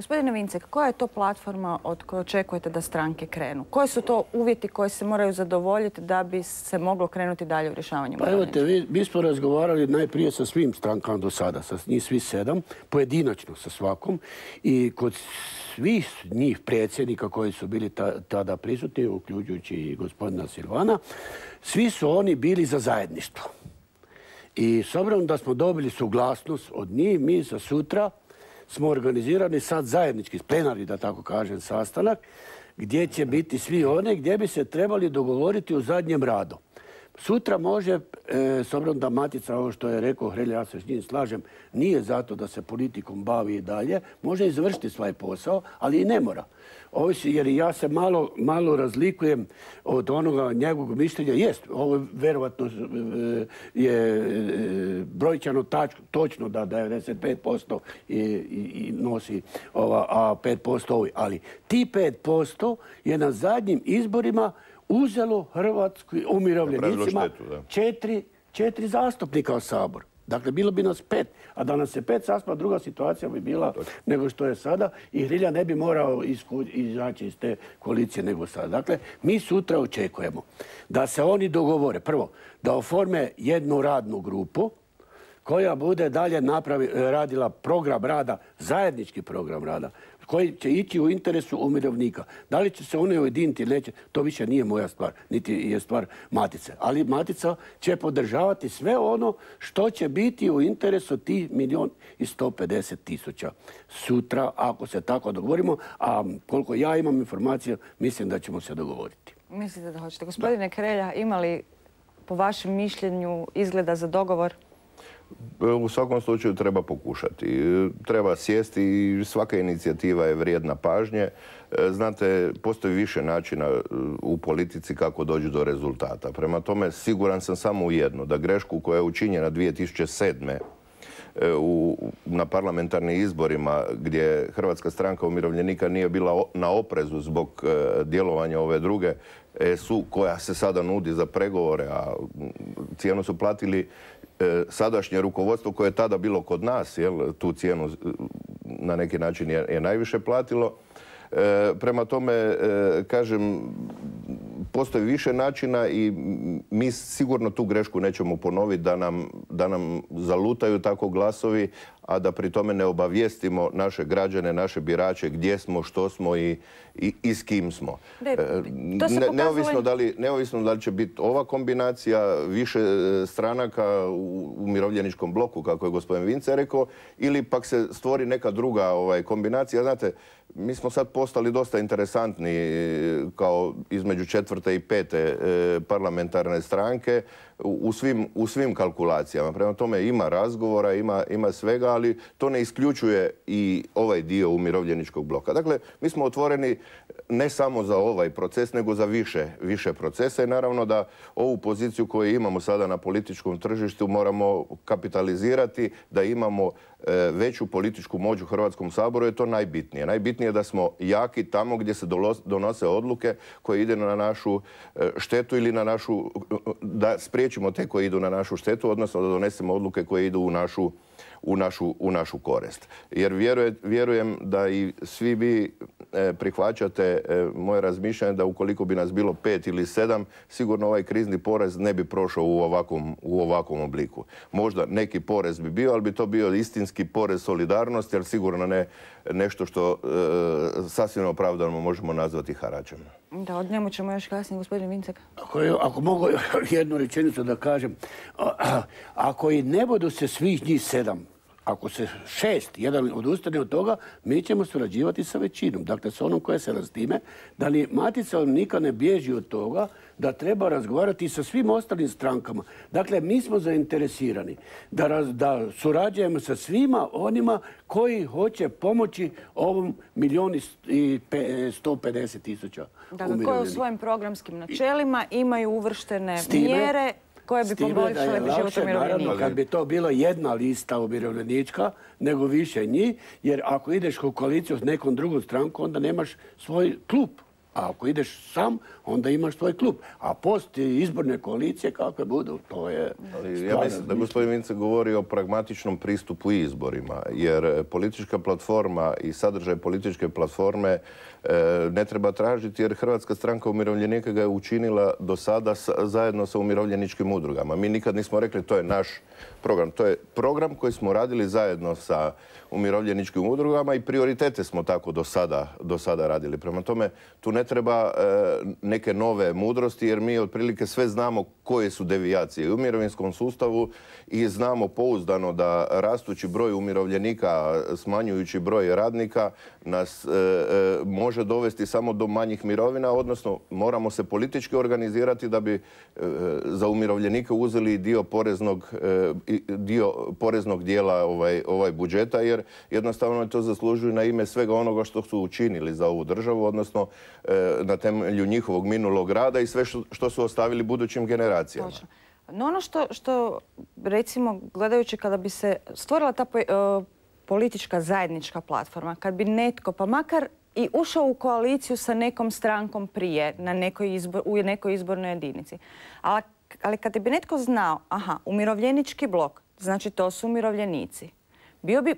Gospodine Vincek, koja je to platforma od koje očekujete da stranke krenu? Koji su to uvjeti koji se moraju zadovoljiti da bi se moglo krenuti dalje u rješavanju Pa evo te, mi smo razgovarali najprije sa svim strankama do sada, sa njih svi sedam, pojedinačno sa svakom i kod svih njih predsjednika koji su bili tada prisutni, uključujući i gospodina Silvana, svi su oni bili za zajedništvo. I s obzirom da smo dobili suglasnost od njih, mi za sutra smo organizirani sad zajednički, plenarni da tako kažem, sastanak, gdje će biti svi one gdje bi se trebali dogovoriti u zadnjem radu. Sutra može, e, s obzirom da Matica, ovo što je rekao Hrelja, ja se s njim slažem, nije zato da se politikom bavi i dalje, može izvršiti svoj posao, ali i ne mora. Jer ja se malo, razlikujem od onoga njegovog mišljenja. Jest, ovo verovatno e, je e, brojčano točno da 95% i, i, nosi a 5% ovi. Ali ti 5% je na zadnjim izborima uzelo Hrvatskoj umirovljenicima četiri, četiri zastupnika u Sabor. Dakle, bilo bi nas pet, a da nas je pet saspa, druga situacija bi bila nego što je sada i Hrilja ne bi morao izaći iz te koalicije nego sada. Dakle, mi sutra očekujemo da se oni dogovore. Prvo, da oforme jednu radnu grupu koja bude dalje radila program rada, zajednički program rada, koji će ići u interesu umirovnika. Da li će se oni ujediniti ili neće, to više nije moja stvar, niti je stvar Matice. Ali Matica će podržavati sve ono što će biti u interesu tih milijon i 150 tisuća sutra, ako se tako dogovorimo. A koliko ja imam informacije, mislim da ćemo se dogovoriti. Mislite da hoćete. Gospodine Krelja, ima li po vašem mišljenju izgleda za dogovor? U svakom slučaju treba pokušati. Treba sjesti i svaka inicijativa je vrijedna pažnje. Znate, postoji više načina e, u politici kako dođu do rezultata. Prema tome, siguran sam samo u jedno, da grešku koja je učinjena 2007 e, u, na parlamentarnim izborima gdje Hrvatska stranka umirovljenika nije bila na oprezu zbog e, djelovanja ove druge su koja se sada nudi za pregovore, a cijenu su platili E, sadašnje rukovodstvo koje je tada bilo kod nas, jel, tu cijenu e, na neki način je, najviše platilo. E, prema tome, kažem, postoji više načina i mi sigurno tu grešku nećemo ponoviti da nam, da nam zalutaju tako glasovi, a da pri tome ne obavijestimo naše građane, naše birače gdje smo, što smo i, i, s kim smo. E, neovisno, da li, neovisno da li će biti ova kombinacija više e, stranaka u umirovljeničkom bloku, kako je gospodin Vince rekao, ili pak se stvori neka druga ovaj, kombinacija. Znate, mi smo sad postali dosta interesantni e, kao između četvrte i pete parlamentarne stranke u svim, u svim kalkulacijama. Prema tome ima razgovora, ima, ima svega, ali to ne isključuje i ovaj dio umirovljeničkog bloka. Dakle, mi smo otvoreni ne samo za ovaj proces, nego za više, više procesa i naravno da ovu poziciju koju imamo sada na političkom tržištu moramo kapitalizirati, da imamo e, veću političku moć u Hrvatskom saboru je to najbitnije. Najbitnije je da smo jaki tamo gdje se donose odluke koje ide na našu e, štetu ili na našu, da spriječimo te koje idu na našu štetu, odnosno da donesemo odluke koje idu u našu u našu, u našu korist. Jer vjerujem da i svi vi e, prihvaćate e, moje razmišljanje da ukoliko bi nas bilo pet ili sedam, sigurno ovaj krizni porez ne bi prošao u ovakvom, u ovakvom obliku. Možda neki porez bi bio, ali bi to bio istinski porez solidarnosti, jer sigurno ne nešto što e, sasvim opravdano možemo nazvati haračem. Da, od njemu ćemo još kasnije, gospodin Vincek. Ako, ako mogu jednu rečenicu da kažem, ako i ne budu se svih njih sedam ako se šest, jedan odustane od toga, mi ćemo surađivati sa većinom. Dakle, sa onom koja se raztime, da ni Matica nikad ne bježi od toga da treba razgovarati sa svim ostalim strankama. Dakle, mi smo zainteresirani da, da surađujemo sa svima onima koji hoće pomoći ovom milijoni i 150 tisuća Dakle, koji u svojim programskim načelima imaju uvrštene mjere koje bi poboljšale život umirovljenika. Kad bi to bilo jedna lista umirovljenička, nego više njih, jer ako ideš u koaliciju s nekom drugom strankom, onda nemaš svoj klub. A ako ideš sam, onda imaš svoj klub. A post izborne koalicije kakve budu, to je... ja mislim da gospodin Vince govori o pragmatičnom pristupu izborima, jer politička platforma i sadržaj političke platforme e, ne treba tražiti jer Hrvatska stranka umirovljenika ga je učinila do sada zajedno sa umirovljeničkim udrugama. Mi nikad nismo rekli to je naš program. To je program koji smo radili zajedno sa umirovljeničkim udrugama i prioritete smo tako do sada, do sada radili. Prema tome, tu ne treba e, neke nove mudrosti jer mi otprilike sve znamo koje su devijacije u mirovinskom sustavu i znamo pouzdano da rastući broj umirovljenika, smanjujući broj radnika nas e, e, može dovesti samo do manjih mirovina, odnosno moramo se politički organizirati da bi za umirovljenike uzeli dio poreznog, dio poreznog dijela ovaj, ovaj budžeta jer jednostavno to zaslužuju na ime svega onoga što su učinili za ovu državu, odnosno na temelju njihovog minulog rada i sve što, su ostavili budućim generacijama. No ono što, što recimo gledajući kada bi se stvorila ta e, politička zajednička platforma, kad bi netko, pa makar i ušao u koaliciju sa nekom strankom prije na nekoj izbor, u nekoj izbornoj jedinici. Ali, ali kad bi netko znao, aha, umirovljenički blok, znači to su umirovljenici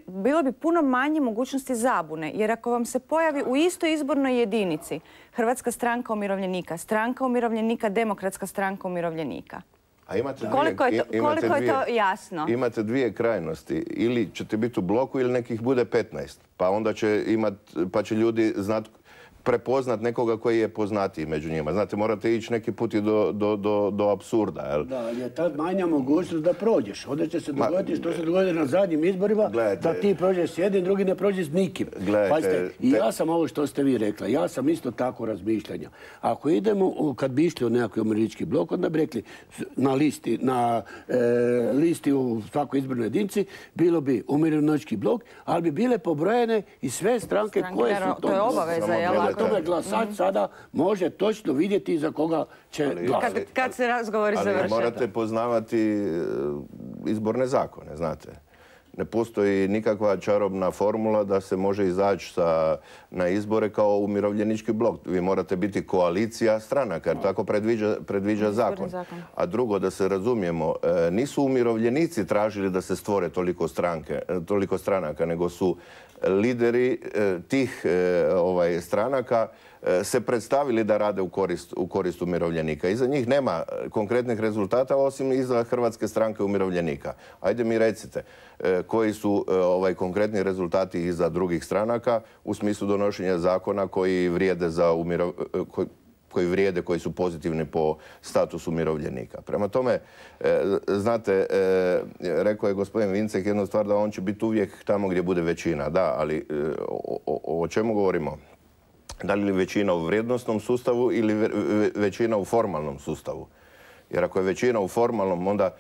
bilo bi puno manje mogućnosti zabune. Jer ako vam se pojavi u istoj izbornoj jedinici Hrvatska stranka umirovljenika, stranka umirovljenika, demokratska stranka umirovljenika. A imate koliko je to, koliko je to jasno? Imate dvije krajnosti. Ili ćete biti u bloku ili nekih bude 15. Pa onda će imat, pa će ljudi znati prepoznat nekoga koji je poznatiji među njima. Znate, morate ići neki put i do, do, do, do absurda. Jel? Da, je tad manja mogućnost da prođeš. Onda će se dogoditi što se dogodilo na zadnjim izborima, da ti prođeš s jednim, drugi ne prođeš s nikim. Gledajte, i ja sam ovo što ste vi rekla, ja sam isto tako razmišljanja. Ako idemo, kad bi išli u nekakvi umirovljenički blok, onda bi rekli na listi, na e, listi u svakoj izbornoj jedinci, bilo bi umirovljenički blok, ali bi bile pobrojene i sve stranke, koje su to... To je obaveza, jel? Prema tome glasač mhm. sada može točno vidjeti za koga će glasati. Kad, se razgovori završati. morate poznavati e, izborne zakone, znate. Ne postoji nikakva čarobna formula da se može izaći na izbore kao umirovljenički blok. Vi morate biti koalicija stranaka, jer tako predviđa, zakon. A drugo, da se razumijemo, e, nisu umirovljenici tražili da se stvore toliko, stranke, e, toliko stranaka, nego su lideri e, tih e, ovaj, stranaka e, se predstavili da rade u korist, u korist umirovljenika. Iza njih nema konkretnih rezultata osim iza Hrvatske stranke umirovljenika. Ajde mi recite koji su ovaj, konkretni rezultati iza drugih stranaka u smislu donošenja zakona koji vrijede za vrijede, koji su pozitivni po statusu umirovljenika. Prema tome, e, znate, e, rekao je gospodin Vincek jednu stvar da on će biti uvijek tamo gdje bude većina. Da, ali e, o, čemu govorimo? Da li većina u vrijednostnom sustavu ili većina u formalnom sustavu? Jer ako je većina u formalnom, onda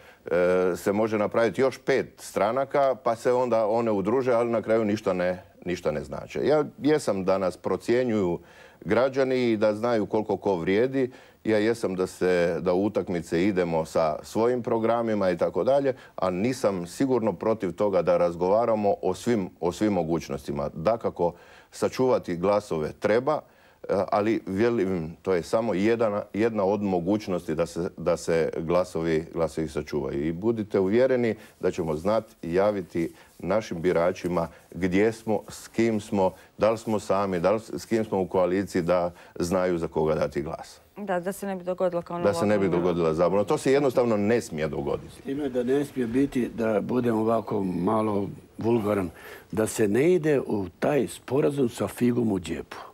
se može napraviti još pet stranaka, pa se onda one udruže, ali na kraju ništa ne, ništa ne znače. Ja jesam da nas procjenjuju građani i da znaju koliko ko vrijedi. Ja jesam da se da u utakmice idemo sa svojim programima i tako dalje, a nisam sigurno protiv toga da razgovaramo o svim, o svim mogućnostima. Dakako, sačuvati glasove treba, ali vjerujem, to je samo jedna, jedna od mogućnosti da se, da se glasovi, glasovi sačuvaju. I budite uvjereni da ćemo znati javiti našim biračima gdje smo, s kim smo, da li smo sami, da li s kim smo u koaliciji da znaju za koga dati glas. Da, da se ne bi dogodilo kao Da se ne bi dogodila zabuna. To se jednostavno ne smije dogoditi. Ime da ne smije biti, da budem ovako malo vulgaran, da se ne ide u taj sporazum sa figom u džepu.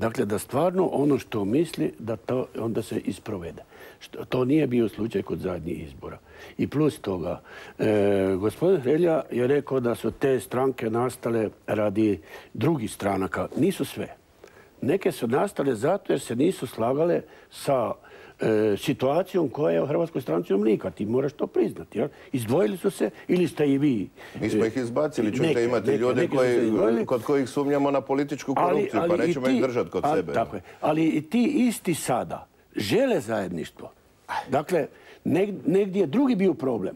Dakle, da stvarno ono što misli, da to onda se isprovede. To nije bio slučaj kod zadnjih izbora. I plus toga, e, gospodin Hrelja je rekao da su te stranke nastale radi drugih stranaka. Nisu sve. Neke su nastale zato jer se nisu slagale sa e, situacijom koja je u Hrvatskoj stranci umlika. Ti moraš to priznati. Izdvojili su se ili ste i vi... Mi smo ih izbacili. Čujte, imate ljude kod kojih sumnjamo na političku korupciju, pa nećemo ih držati kod sebe. Tako je. Ali i ti isti sada žele zajedništvo. Dakle, negdje je drugi bio problem.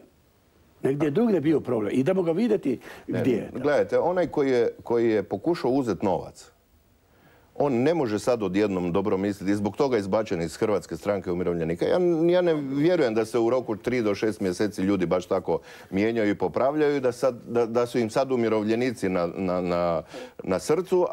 Negdje je drugi bio problem. Idemo ga vidjeti gdje je. Gledajte, onaj koji je, koji je pokušao uzeti novac, on ne može sad odjednom dobro misliti i zbog toga izbačen iz Hrvatske stranke umirovljenika. Ja, ja ne vjerujem da se u roku 3 do 6 mjeseci ljudi baš tako mijenjaju i popravljaju, da, sad, da, da su im sad umirovljenici na, na, na, na srcu,